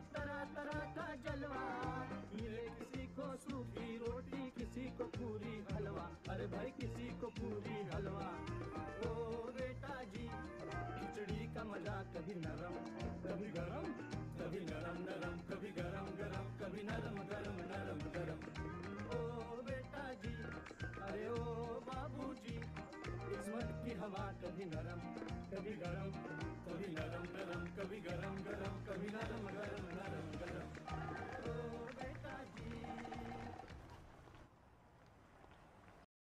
तरह तरह का जलवा। मिले किसी को सूखी रोटी, किसी को पूरी हलवा। अरे भाई, किसी को पूरी हलवा। ओ बेटा जी, खिचड़ी का मज़ा कभी नरम, कभी गरम, कभी नरम नरम, कभी गरम गरम, कभी नरम गरम नरम गरम। ओ बेटा जी, अरे ओ बाबूजी, किस्मत की हवा कभी नरम, कभी गरम।